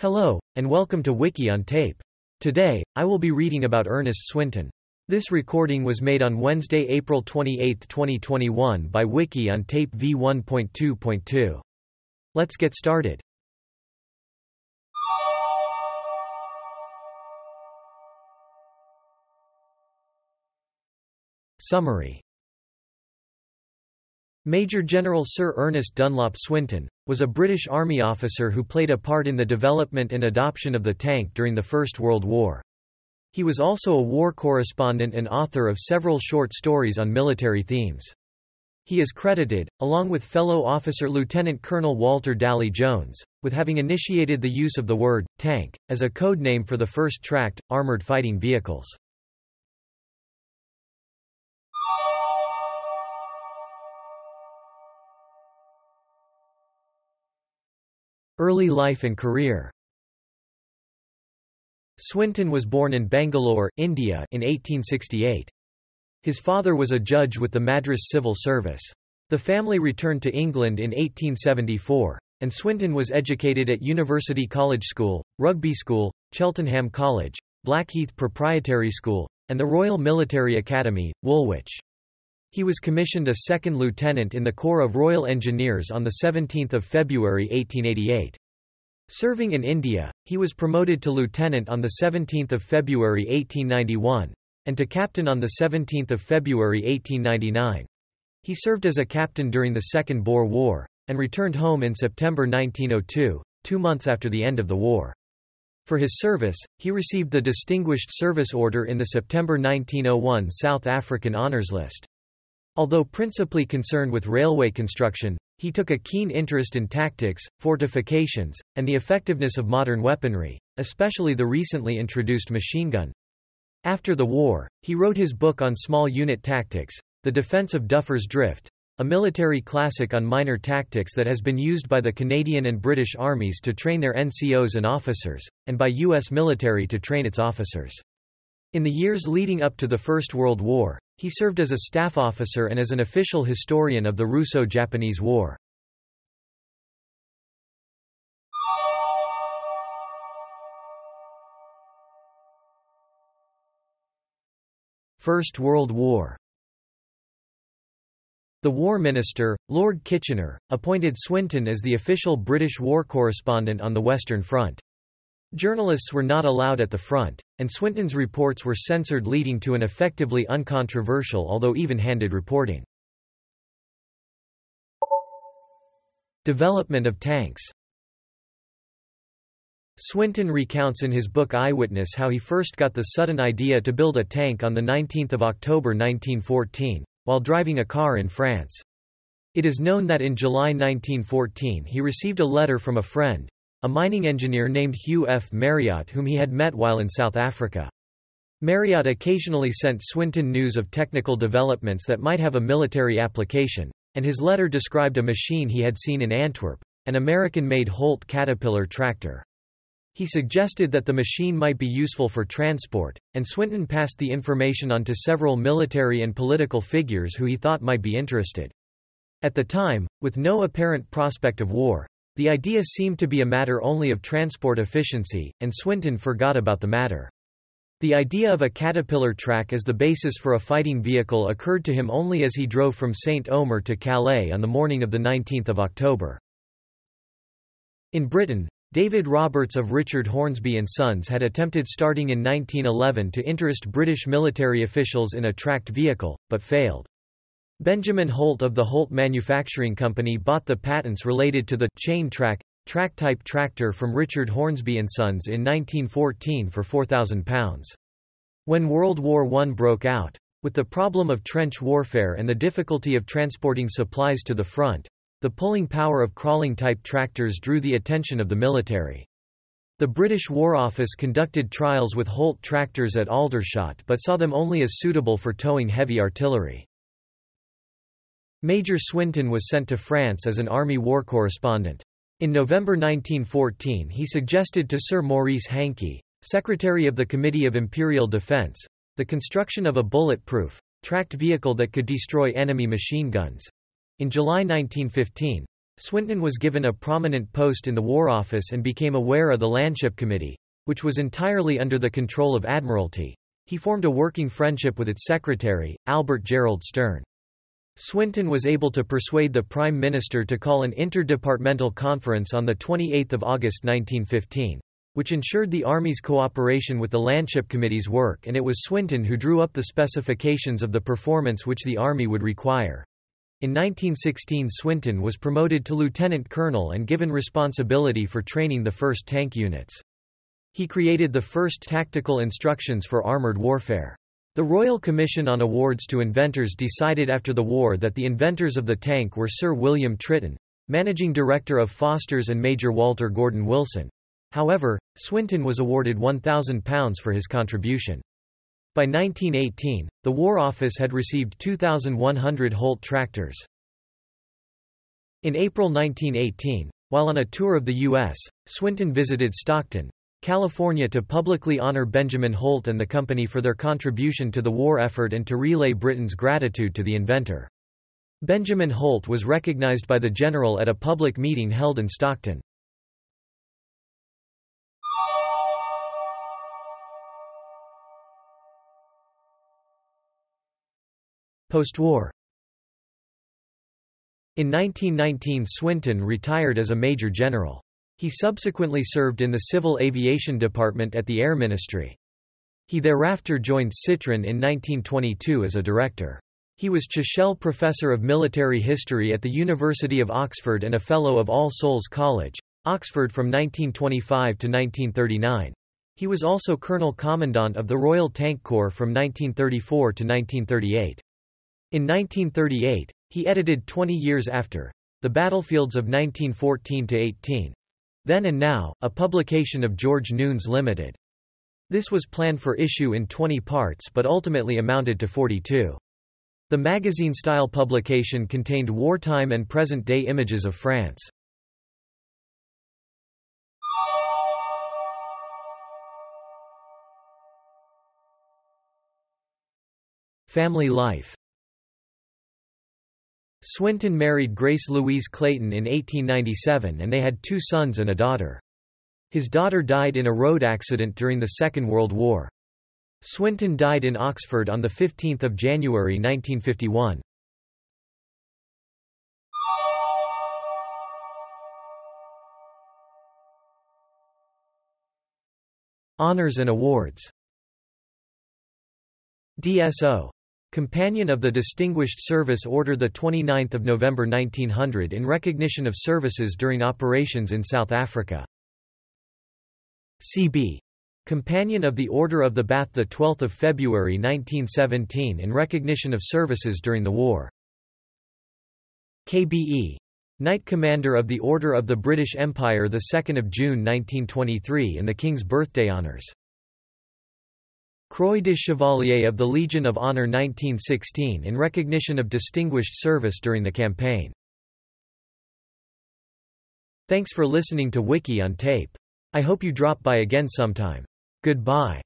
Hello, and welcome to Wiki on Tape. Today, I will be reading about Ernest Swinton. This recording was made on Wednesday, April 28, 2021 by Wiki on Tape v1.2.2. Let's get started. Summary Major General Sir Ernest Dunlop Swinton, was a British Army officer who played a part in the development and adoption of the tank during the First World War. He was also a war correspondent and author of several short stories on military themes. He is credited, along with fellow officer Lieutenant Colonel Walter Dally Jones, with having initiated the use of the word, tank, as a code name for the first tracked, armoured fighting vehicles. Early life and career Swinton was born in Bangalore, India in 1868. His father was a judge with the Madras Civil Service. The family returned to England in 1874, and Swinton was educated at University College School, Rugby School, Cheltenham College, Blackheath Proprietary School, and the Royal Military Academy, Woolwich. He was commissioned a second lieutenant in the Corps of Royal Engineers on 17 February 1888. Serving in India, he was promoted to lieutenant on 17 February 1891, and to captain on 17 February 1899. He served as a captain during the Second Boer War, and returned home in September 1902, two months after the end of the war. For his service, he received the Distinguished Service Order in the September 1901 South African Honours List. Although principally concerned with railway construction, he took a keen interest in tactics, fortifications, and the effectiveness of modern weaponry, especially the recently introduced machine gun. After the war, he wrote his book on small unit tactics, The Defense of Duffer's Drift, a military classic on minor tactics that has been used by the Canadian and British armies to train their NCOs and officers, and by U.S. military to train its officers. In the years leading up to the First World War, he served as a staff officer and as an official historian of the Russo-Japanese War. First World War The War Minister, Lord Kitchener, appointed Swinton as the official British war correspondent on the Western Front. Journalists were not allowed at the front, and Swinton's reports were censored leading to an effectively uncontroversial although even-handed reporting. Development of tanks Swinton recounts in his book Eyewitness how he first got the sudden idea to build a tank on 19 October 1914, while driving a car in France. It is known that in July 1914 he received a letter from a friend, a mining engineer named Hugh F. Marriott whom he had met while in South Africa. Marriott occasionally sent Swinton news of technical developments that might have a military application, and his letter described a machine he had seen in Antwerp, an American-made Holt Caterpillar tractor. He suggested that the machine might be useful for transport, and Swinton passed the information on to several military and political figures who he thought might be interested. At the time, with no apparent prospect of war, the idea seemed to be a matter only of transport efficiency, and Swinton forgot about the matter. The idea of a caterpillar track as the basis for a fighting vehicle occurred to him only as he drove from St. Omer to Calais on the morning of 19 October. In Britain, David Roberts of Richard Hornsby and Sons had attempted starting in 1911 to interest British military officials in a tracked vehicle, but failed. Benjamin Holt of the Holt Manufacturing Company bought the patents related to the chain track track-type tractor from Richard Hornsby & Sons in 1914 for £4,000. When World War I broke out, with the problem of trench warfare and the difficulty of transporting supplies to the front, the pulling power of crawling-type tractors drew the attention of the military. The British War Office conducted trials with Holt tractors at Aldershot but saw them only as suitable for towing heavy artillery. Major Swinton was sent to France as an army war correspondent. In November 1914 he suggested to Sir Maurice Hankey, Secretary of the Committee of Imperial Defence, the construction of a bullet-proof, tracked vehicle that could destroy enemy machine guns. In July 1915, Swinton was given a prominent post in the War Office and became aware of the Landship Committee, which was entirely under the control of Admiralty. He formed a working friendship with its secretary, Albert Gerald Stern. Swinton was able to persuade the Prime Minister to call an interdepartmental conference on 28 August 1915, which ensured the Army's cooperation with the Landship Committee's work and it was Swinton who drew up the specifications of the performance which the Army would require. In 1916 Swinton was promoted to lieutenant colonel and given responsibility for training the 1st tank units. He created the first tactical instructions for armored warfare. The Royal Commission on Awards to Inventors decided after the war that the inventors of the tank were Sir William Tritton, managing director of Foster's and Major Walter Gordon Wilson. However, Swinton was awarded £1,000 for his contribution. By 1918, the War Office had received 2,100 Holt tractors. In April 1918, while on a tour of the U.S., Swinton visited Stockton, California to publicly honor Benjamin Holt and the company for their contribution to the war effort and to relay Britain's gratitude to the inventor. Benjamin Holt was recognized by the general at a public meeting held in Stockton. Post-war In 1919 Swinton retired as a major general. He subsequently served in the Civil Aviation Department at the Air Ministry. He thereafter joined Citroën in 1922 as a director. He was Chichele Professor of Military History at the University of Oxford and a Fellow of All Souls College, Oxford from 1925 to 1939. He was also Colonel Commandant of the Royal Tank Corps from 1934 to 1938. In 1938, he edited 20 years after the battlefields of 1914–18. Then and Now, a publication of George Newnes Limited. This was planned for issue in 20 parts but ultimately amounted to 42. The magazine-style publication contained wartime and present-day images of France. Family life Swinton married Grace Louise Clayton in 1897 and they had two sons and a daughter. His daughter died in a road accident during the Second World War. Swinton died in Oxford on 15 January 1951. Honours and awards DSO Companion of the Distinguished Service Order 29 November 1900 in recognition of services during operations in South Africa. CB. Companion of the Order of the Bath 12 February 1917 in recognition of services during the war. KBE. Knight Commander of the Order of the British Empire 2 June 1923 in the King's Birthday Honours. Croix de Chevalier of the Legion of Honor 1916 in recognition of distinguished service during the campaign. Thanks for listening to Wiki on tape. I hope you drop by again sometime. Goodbye.